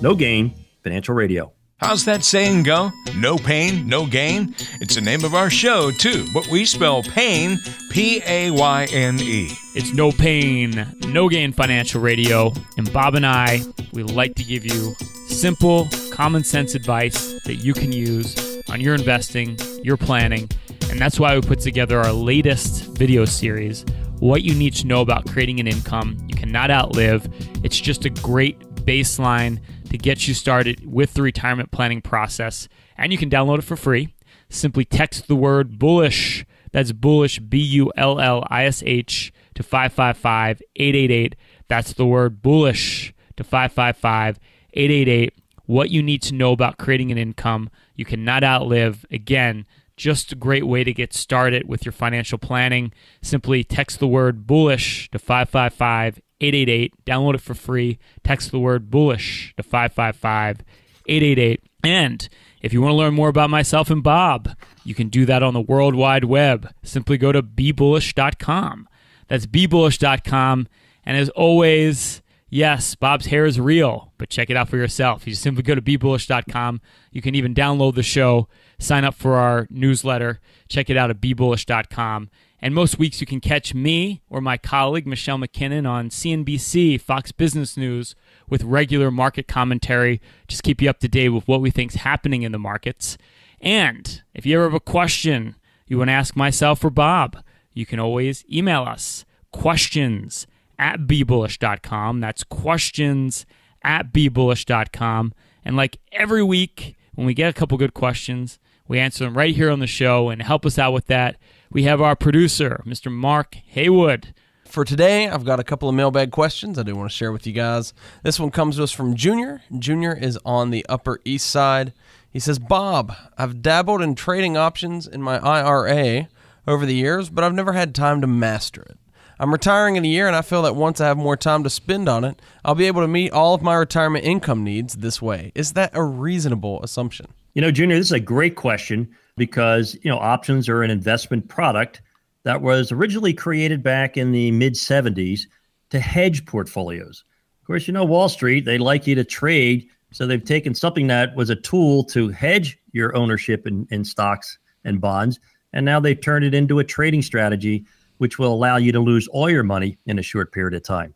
No Gain Financial Radio. How's that saying go? No pain, no gain? It's the name of our show, too, but we spell pain P A Y N E. It's no Payne, no gain financial radio. And Bob and I, we like to give you simple, common sense advice that you can use on your investing, your planning. And that's why we put together our latest video series what you need to know about creating an income you cannot outlive. It's just a great baseline to get you started with the retirement planning process. And you can download it for free. Simply text the word bullish. That's bullish, B U L L I S H, to 555 888. That's the word bullish to 555 888. What you need to know about creating an income you cannot outlive. Again, just a great way to get started with your financial planning. Simply text the word bullish to 555 888. Download it for free. Text the word bullish to 555 888. And if you want to learn more about myself and Bob, you can do that on the World Wide Web. Simply go to bebullish.com. That's bebullish.com. And as always, yes, Bob's hair is real, but check it out for yourself. You simply go to bebullish.com. You can even download the show, sign up for our newsletter, check it out at bebullish.com. And most weeks you can catch me or my colleague Michelle McKinnon on CNBC, Fox Business News with regular market commentary. Just keep you up to date with what we think is happening in the markets. And if you ever have a question you want to ask myself or Bob, you can always email us questions at bebullish.com. That's questions at bebullish.com. And like every week, when we get a couple good questions, We answer them right here on the show. And help us out with that, we have our producer, Mr. Mark Haywood. For today, I've got a couple of mailbag questions I do want to share with you guys. This one comes to us from Junior. Junior is on the Upper East Side. He says, Bob, I've dabbled in trading options in my IRA over the years, but I've never had time to master it. I'm retiring in a year, and I feel that once I have more time to spend on it, I'll be able to meet all of my retirement income needs this way. Is that a reasonable assumption? You know, Junior, this is a great question because, you know, options are an investment product that was originally created back in the mid 70s to hedge portfolios. Of course, you know, Wall Street, they like you to trade. So they've taken something that was a tool to hedge your ownership in, in stocks and bonds, and now they've turned it into a trading strategy, which will allow you to lose all your money in a short period of time.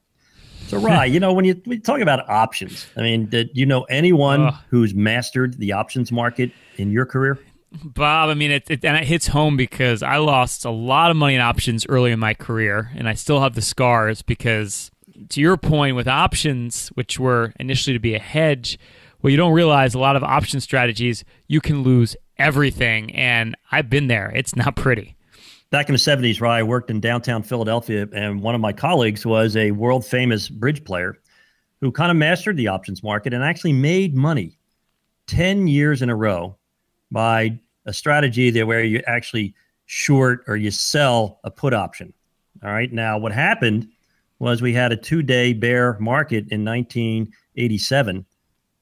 So, Rye, you know, when you, when you talk about options, I mean, did you know anyone who's mastered the options market in your career? Bob, I mean, it, it, and it hits home because I lost a lot of money in options early in my career, and I still have the scars because, to your point, with options, which were initially to be a hedge, well, you don't realize a lot of option strategies, you can lose everything. And I've been there. It's not pretty. Back in the 70s, Rye, I worked in downtown Philadelphia, and one of my colleagues was a world famous bridge player who kind of mastered the options market and actually made money 10 years in a row by a strategy that where you actually short or you sell a put option. All right. Now, what happened was we had a two day bear market in 1987.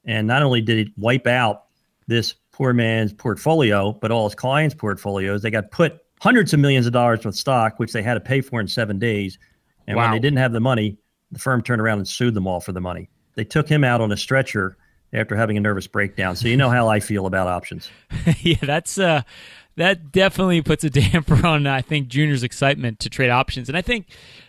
And not only did it wipe out this poor man's portfolio, but all his clients' portfolios, they got put hundreds of millions of dollars worth of stock, which they had to pay for in seven days. And wow. when they didn't have the money, the firm turned around and sued them all for the money. They took him out on a stretcher after having a nervous breakdown. So you know how I feel about options. yeah, that's uh that definitely puts a damper on I think Junior's excitement to trade options. And I think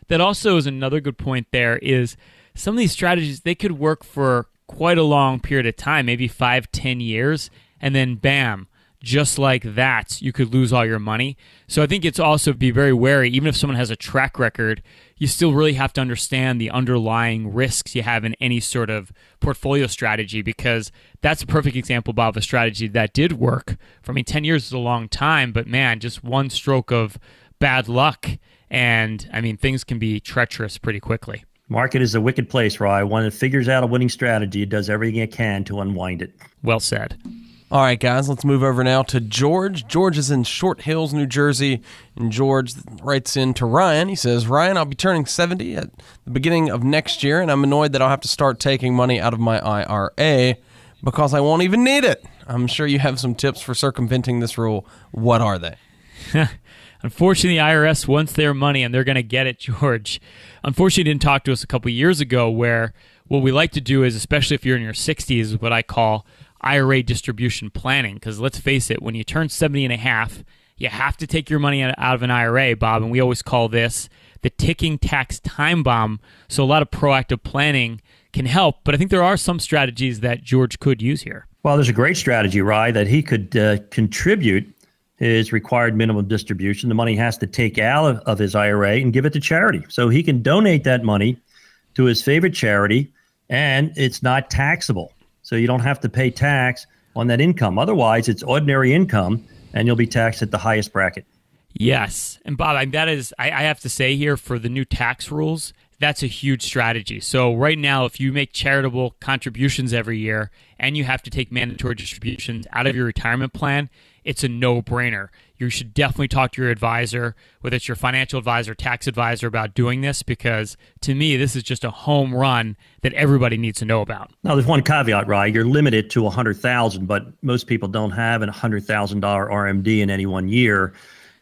that also is another good point there is some of these strategies they could work for quite a long period of time, maybe five, ten years, and then bam, just like that, you could lose all your money. So I think it's also be very wary, even if someone has a track record, you still really have to understand the underlying risks you have in any sort of portfolio strategy because that's a perfect example, Bob, of a strategy that did work. For me, 10 years is a long time, but man, just one stroke of bad luck. And I mean, things can be treacherous pretty quickly. Market is a wicked place, Rye. One that figures out a winning strategy, it does everything it can to unwind it. Well said. All right, guys, let's move over now to George. George is in Short Hills, New Jersey, and George writes in to Ryan. He says, Ryan, I'll be turning 70 at the beginning of next year, and I'm annoyed that I'll have to start taking money out of my IRA because I won't even need it. I'm sure you have some tips for circumventing this rule. What are they? Unfortunately, the IRS wants their money and they're going to get it, George. Unfortunately, didn't talk to us a couple years ago where what we like to do is, especially if you're in your 60s, what I call IRA distribution planning. Because let's face it, when you turn 70 and a half, you have to take your money out of an IRA, Bob. And we always call this the ticking tax time bomb. So a lot of proactive planning can help. But I think there are some strategies that George could use here. Well, there's a great strategy, Rye, that he could uh, contribute his required minimum distribution. The money has to take out of, of his IRA and give it to charity. So he can donate that money to his favorite charity, and it's not taxable so you don't have to pay tax on that income. Otherwise, it's ordinary income, and you'll be taxed at the highest bracket. Yes, and Bob, I, that is I, I have to say here for the new tax rules, that's a huge strategy. So right now, if you make charitable contributions every year and you have to take mandatory distributions out of your retirement plan, it's a no-brainer you should definitely talk to your advisor, whether it's your financial advisor, tax advisor, about doing this because to me, this is just a home run that everybody needs to know about. Now, there's one caveat, right? You're limited to 100000 but most people don't have a $100,000 RMD in any one year.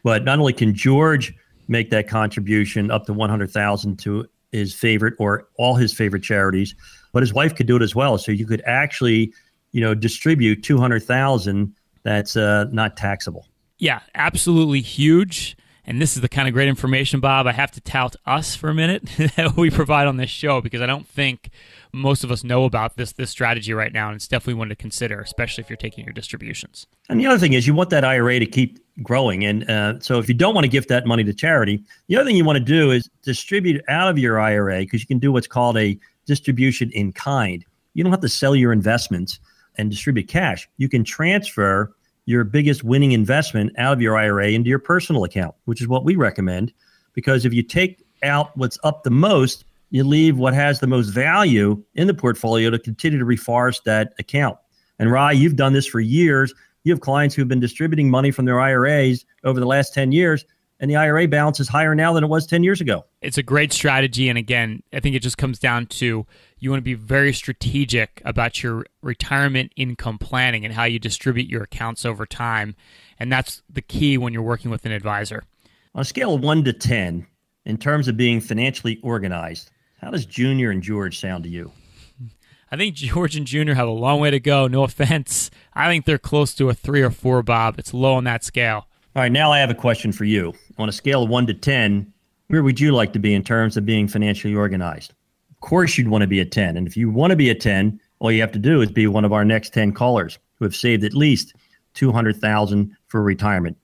But not only can George make that contribution up to 100000 to his favorite or all his favorite charities, but his wife could do it as well. So you could actually, you know, distribute 200000 that's uh, not taxable. Yeah, absolutely huge. And this is the kind of great information, Bob. I have to tout us for a minute that we provide on this show because I don't think most of us know about this this strategy right now, and it's definitely one to consider, especially if you're taking your distributions. And the other thing is, you want that IRA to keep growing, and uh, so if you don't want to give that money to charity, the other thing you want to do is distribute out of your IRA because you can do what's called a distribution in kind. You don't have to sell your investments and distribute cash. You can transfer your biggest winning investment out of your IRA into your personal account, which is what we recommend. Because if you take out what's up the most, you leave what has the most value in the portfolio to continue to reforest that account. And Rye, you've done this for years. You have clients who've been distributing money from their IRAs over the last 10 years, and the IRA balance is higher now than it was 10 years ago. It's a great strategy. And again, I think it just comes down to you want to be very strategic about your retirement income planning and how you distribute your accounts over time. And that's the key when you're working with an advisor. On a scale of one to 10, in terms of being financially organized, how does Junior and George sound to you? I think George and Junior have a long way to go. No offense. I think they're close to a three or four, Bob. It's low on that scale. All right, now I have a question for you. On a scale of one to 10, where would you like to be in terms of being financially organized? Course, you'd want to be a 10. And if you want to be a 10, all you have to do is be one of our next 10 callers who have saved at least 200,000 for retirement.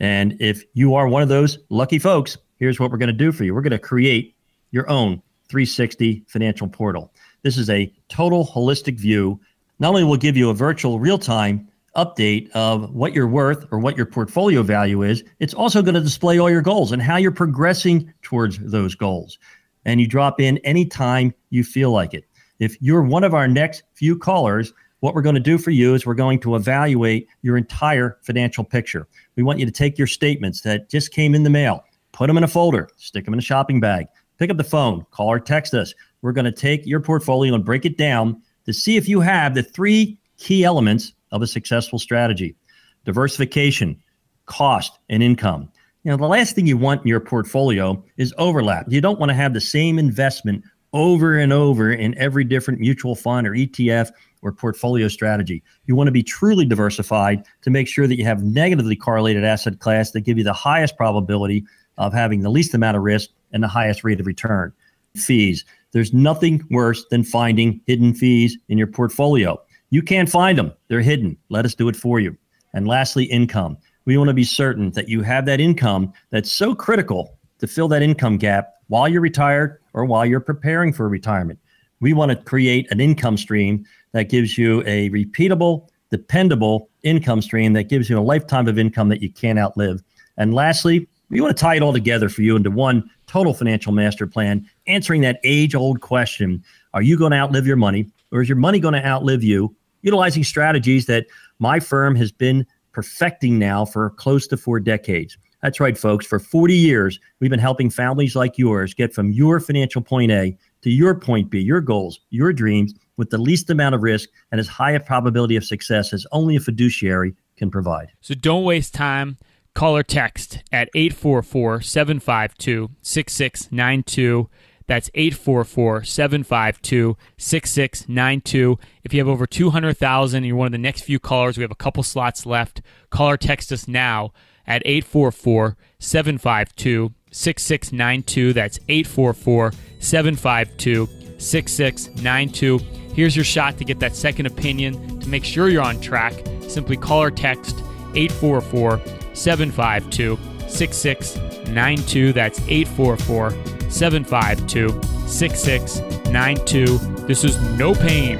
And if you are one of those lucky folks, here's what we're going to do for you. We're going to create your own 360 financial portal. This is a total holistic view. Not only will give you a virtual real-time update of what you're worth or what your portfolio value is, it's also going to display all your goals and how you're progressing towards those goals. And you drop in anytime you feel like it. If you're one of our next few callers, what we're going to do for you is we're going to evaluate your entire financial picture. We want you to take your statements that just came in the mail, put them in a folder, stick them in a shopping bag, pick up the phone, call or text us. We're going to take your portfolio and break it down to see if you have the three key elements of a successful strategy diversification, cost, and income. You know, the last thing you want in your portfolio is overlap. You don't want to have the same investment over and over in every different mutual fund or ETF or portfolio strategy. You want to be truly diversified to make sure that you have negatively correlated asset class that give you the highest probability of having the least amount of risk and the highest rate of return. Fees. There's nothing worse than finding hidden fees in your portfolio. You can't find them, they're hidden. Let us do it for you. And lastly, income. We want to be certain that you have that income that's so critical to fill that income gap while you're retired or while you're preparing for retirement. We want to create an income stream that gives you a repeatable, dependable income stream that gives you a lifetime of income that you can't outlive. And lastly, we want to tie it all together for you into one total financial master plan, answering that age old question Are you going to outlive your money, or is your money going to outlive you? Utilizing strategies that my firm has been perfecting now for close to four decades. That's right, folks. For 40 years, we've been helping families like yours get from your financial point A to your point B, your goals, your dreams, with the least amount of risk and as high a probability of success as only a fiduciary can provide. So don't waste time. Call or text at 844 752 6692. That's 844 752 6692. If you have over 200,000 and you're one of the next few callers, we have a couple slots left. Call or text us now at 844 752 6692. That's 844 752 6692. Here's your shot to get that second opinion to make sure you're on track. Simply call or text 844 752 6692. That's 844 752 6692. This is No Payne,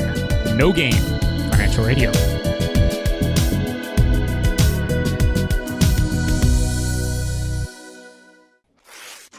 No Gain Financial Radio.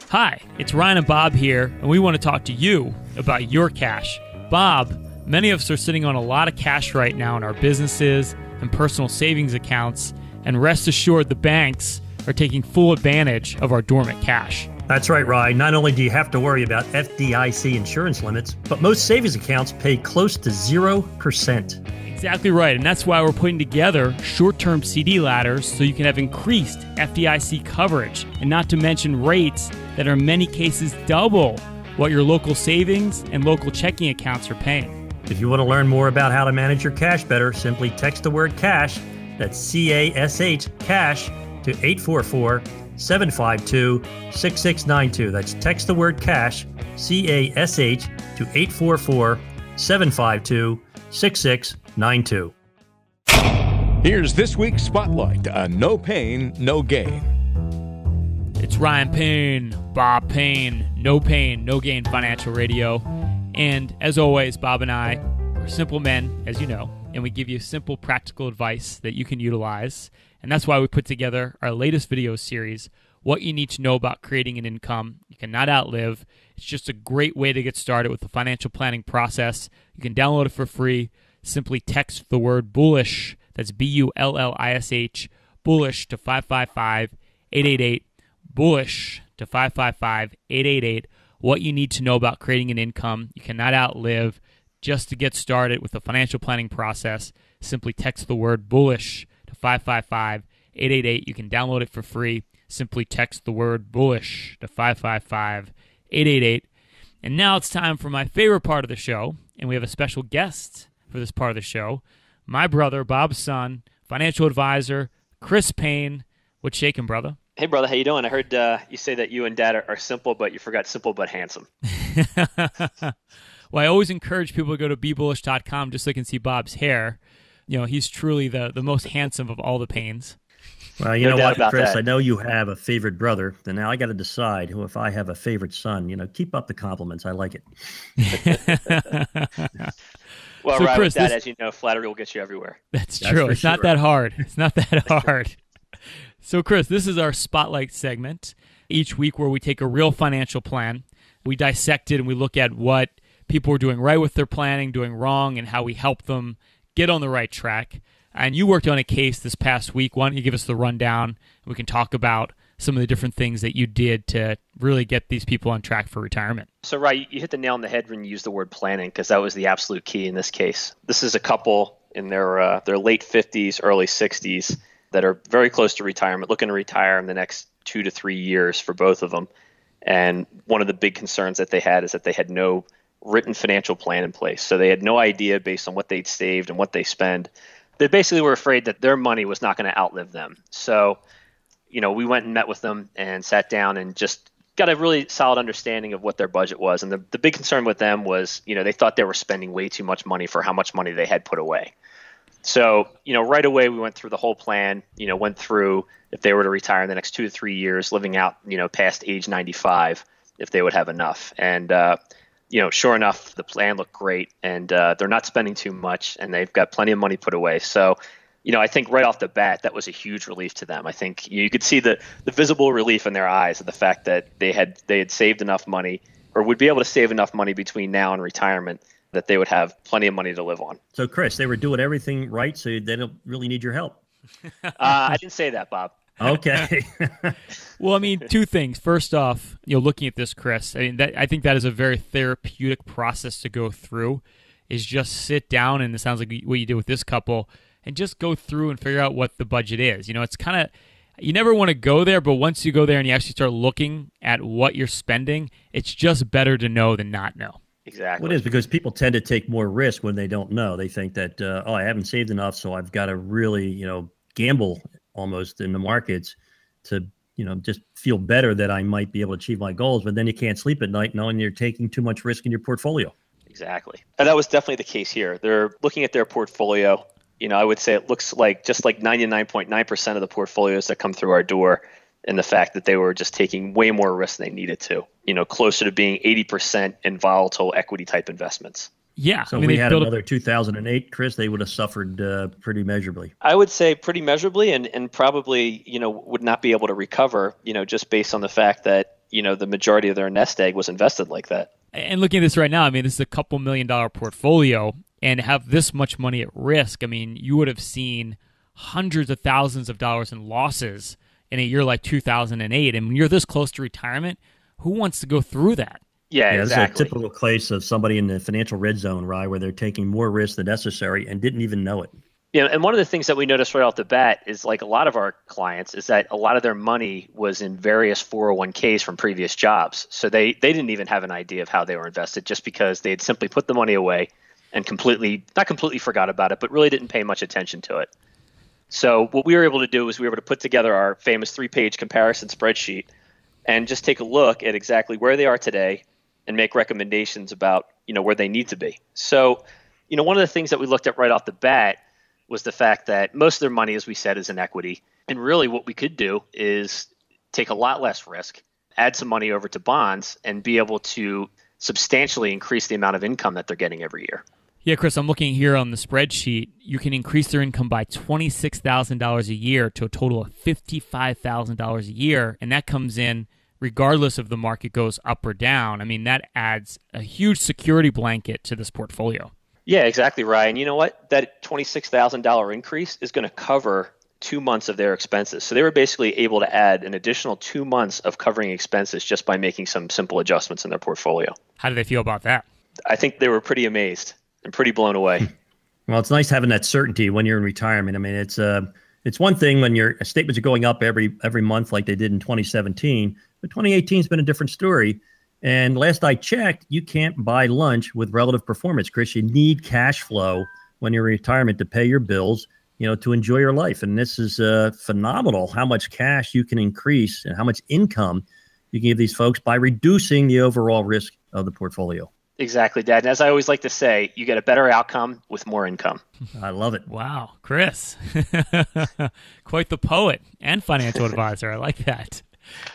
Hi, it's Ryan and Bob here, and we want to talk to you about your cash. Bob, many of us are sitting on a lot of cash right now in our businesses and personal savings accounts, and rest assured the banks are taking full advantage of our dormant cash. That's right, Ryan. Not only do you have to worry about FDIC insurance limits, but most savings accounts pay close to 0%. Exactly right, and that's why we're putting together short term CD ladders so you can have increased FDIC coverage, and not to mention rates that are in many cases double what your local savings and local checking accounts are paying. If you want to learn more about how to manage your cash better, simply text the word cash, that's C A S H, cash, to 844 752 6692. That's text the word cash, C A S H, to 844 752 6692. Here's this week's spotlight on No Payne, No Gain. It's Ryan Payne, Bob Payne, No Payne, No Gain Financial Radio. And as always, Bob and I are simple men, as you know, and we give you simple, practical advice that you can utilize. And that's why we put together our latest video series, What You Need to Know About Creating an Income You Cannot Outlive. It's just a great way to get started with the financial planning process. You can download it for free. Simply text the word bullish, that's B U L L I S H, bullish to 555 888. Bullish to 555 888. What you need to know about creating an income you cannot outlive. Just to get started with the financial planning process, simply text the word bullish to 555 888. You can download it for free. Simply text the word bullish to 555 888. And now it's time for my favorite part of the show. And we have a special guest for this part of the show my brother, Bob's son, financial advisor, Chris Payne. What's shaking, brother? Hey, brother, how you doing? I heard uh, you say that you and Dad are, are simple, but you forgot simple but handsome. well, I always encourage people to go to bebullish.com just so they can see Bob's hair. You know, he's truly the, the most handsome of all the Paynes. Well, you No know what, Chris? that. I know you have a favorite brother. Then now I got to decide who, if I have a favorite son. You know, keep up the compliments. I like it. Well, So, right Chris, with that, this- as you know, flattery will get you everywhere. That's That's true. for It's not that hard. It's not that hard. So, Chris, this is our spotlight segment each week where we take a real financial plan, we dissect it, and we look at what people were doing right with their planning, doing wrong, and how we help them get on the right track. And you worked on a case this past week. Why don't you give us the rundown? We can talk about some of the different things that you did to really get these people on track for retirement. So, right, you hit the nail on the head when you used the word planning because that was the absolute key in this case. This is a couple in their uh, their late 50s, early 60s that are very close to retirement, looking to retire in the next two to three years for both of them. And one of the big concerns that they had is that they had no written financial plan in place. So they had no idea based on what they'd saved and what they spend. They basically were afraid that their money was not going to outlive them. So, you know, we went and met with them and sat down and just got a really solid understanding of what their budget was. And the, the big concern with them was, you know, they thought they were spending way too much money for how much money they had put away. So, you know, right away we went through the whole plan, you know, went through if they were to retire in the next two to three years, living out, you know, past age 95, if they would have enough. And, uh, you know, sure enough, the plan looked great and uh, they're not spending too much and they've got plenty of money put away. So, you know, I think right off the bat, that was a huge relief to them. I think you could see the, the visible relief in their eyes of the fact that they had they had saved enough money or would be able to save enough money between now and retirement that they would have plenty of money to live on. So, Chris, they were doing everything right, so they don't really need your help. Uh, I didn't say that, Bob. Okay. Well, I mean, two things. First off, you know, looking at this, Chris, I mean, that, I think that is a very therapeutic process to go through. Is just sit down, and it sounds like what you did with this couple, and just go through and figure out what the budget is. You know, it's kind of you never want to go there, but once you go there and you actually start looking at what you're spending, it's just better to know than not know. Exactly. What is because people tend to take more risk when they don't know. They think that uh, oh, I haven't saved enough, so I've got to really you know gamble almost in the markets to you know just feel better that I might be able to achieve my goals. But then you can't sleep at night knowing you're taking too much risk in your portfolio. Exactly. And that was definitely the case here. They're looking at their portfolio. You know, I would say it looks like just like 99.9% of the portfolios that come through our door, and the fact that they were just taking way more risk than they needed to. You know, closer to being 80% in volatile equity type investments. Yeah, So I if mean, we had built another 2008, Chris, they would have suffered uh, pretty measurably. I would say pretty measurably, and, and probably you know would not be able to recover. You know, just based on the fact that you know the majority of their nest egg was invested like that. and looking at this right now, I mean, this is a couple million dollar portfolio, and have this much money at risk. I mean, you would have seen hundreds of thousands of dollars in losses in a year like 2008. And when you're this close to retirement, who wants to go through that? Yeah, Yeah, exactly. a typical case of somebody in the financial red zone, right, where they're taking more risk than necessary and didn't even know it. Yeah, and one of the things that we noticed right off the bat is like a lot of our clients is that a lot of their money was in various 401ks from previous jobs. So they they didn't even have an idea of how they were invested just because they had simply put the money away and completely not completely forgot about it, but really didn't pay much attention to it. So what we were able to do is we were able to put together our famous three-page comparison spreadsheet and just take a look at exactly where they are today and make recommendations about, you know, where they need to be. So, you know, one of the things that we looked at right off the bat was the fact that most of their money, as we said, is in equity. And really, what we could do is take a lot less risk, add some money over to bonds, and be able to substantially increase the amount of income that they're getting every year. Yeah, Chris, I'm looking here on the spreadsheet. You can increase their income by $26,000 a year to a total of $55,000 a year, and that comes in regardless of the market goes up or down. I mean, that adds a huge security blanket to this portfolio. Yeah, exactly, Ryan. You know what? That $26,000 increase is going to cover two months of their expenses. So they were basically able to add an additional two months of covering expenses just by making some simple adjustments in their portfolio. How do they feel about that? I think they were pretty amazed and pretty blown away. Well, it's nice having that certainty when you're in retirement. I mean, it's uh, it's one thing when your statements are going up every every month like they did in 2017, but 2018 has been a different story. And last I checked, you can't buy lunch with relative performance, Chris. You need cash flow when you're in retirement to pay your bills, you know, to enjoy your life. And this is uh, phenomenal how much cash you can increase and how much income you can give these folks by reducing the overall risk of the portfolio. Exactly, Dad. And as I always like to say, you get a better outcome with more income. I love it. Wow, Chris. Quite the poet and financial advisor. I like that.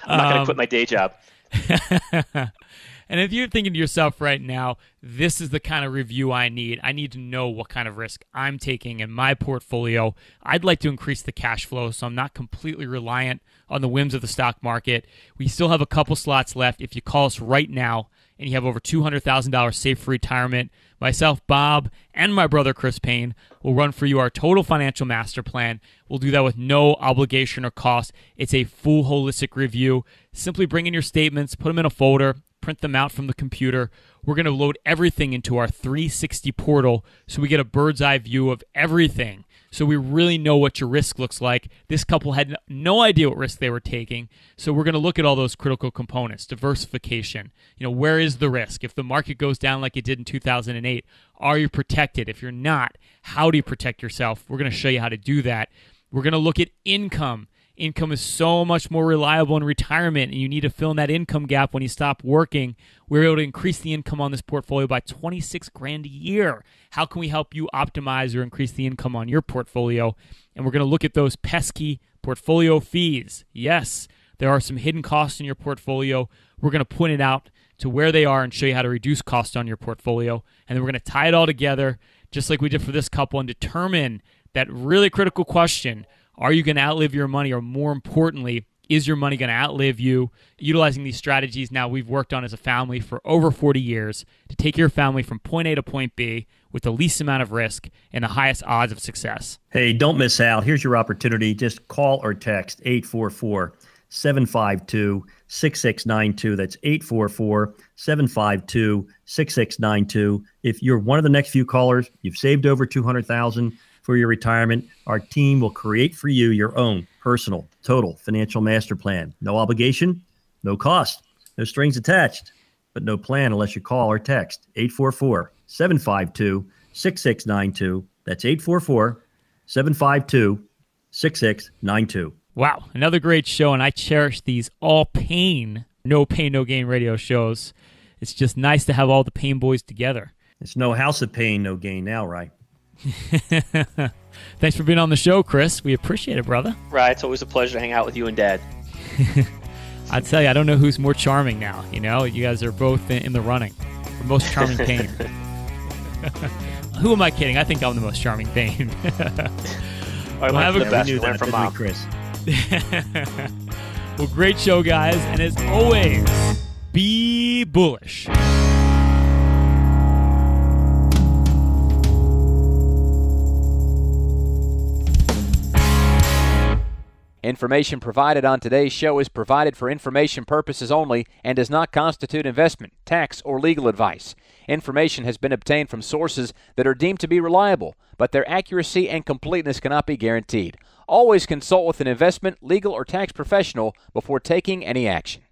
I'm not um, going to quit my day job. and if you're thinking to yourself right now, this is the kind of review I need, I need to know what kind of risk I'm taking in my portfolio. I'd like to increase the cash flow so I'm not completely reliant on the whims of the stock market. We still have a couple slots left. If you call us right now and you have over $200,000 saved for retirement, myself, Bob, and my brother Chris Payne will run for you our total financial master plan. We'll do that with no obligation or cost. It's a full holistic review. Simply bring in your statements, put them in a folder, print them out from the computer. We're going to load everything into our 360 portal so we get a bird's eye view of everything so we really know what your risk looks like. This couple had no idea what risk they were taking. So we're going to look at all those critical components diversification. You know, where is the risk? If the market goes down like it did in 2008, are you protected? If you're not, how do you protect yourself? We're going to show you how to do that. We're going to look at income income is so much more reliable in retirement and you need to fill in that income gap when you stop working. We're able to increase the income on this portfolio by 26 grand a year. How can we help you optimize or increase the income on your portfolio? And we're going to look at those pesky portfolio fees. Yes there are some hidden costs in your portfolio. We're going to point it out to where they are and show you how to reduce costs on your portfolio. And then we're going to tie it all together just like we did for this couple and determine that really critical question are you going to outlive your money? Or more importantly, is your money going to outlive you? Utilizing these strategies now we've worked on as a family for over 40 years to take your family from point A to point B with the least amount of risk and the highest odds of success. Hey, don't miss out. Here's your opportunity. Just call or text 844 752 6692. That's 844 752 6692. If you're one of the next few callers, you've saved over 200,000 for your retirement, our team will create for you your own personal total financial master plan. No obligation, no cost, no strings attached, but no plan unless you call or text 844 752 6692. That's 844 752 6692. Wow, another great show, and I cherish these all Payne, no Payne, no gain radio shows. It's just nice to have all the Payne boys together. It's no house of pain, no gain now, right? Thanks for being on the show, Chris. We appreciate it, brother. Right. It's always a pleasure to hang out with you and Dad. I tell you, I don't know who's more charming now. You know, you guys are both in the running for most charming Payne. Who am I kidding? I think I'm the most charming Payne. I well, have a, the best. We from mom. Chris. well, great show, guys, and as always, be bullish. Information provided on today's show is provided for information purposes only and does not constitute investment, tax, or legal advice. Information has been obtained from sources that are deemed to be reliable, but their accuracy and completeness cannot be guaranteed. Always consult with an investment, legal, or tax professional before taking any action.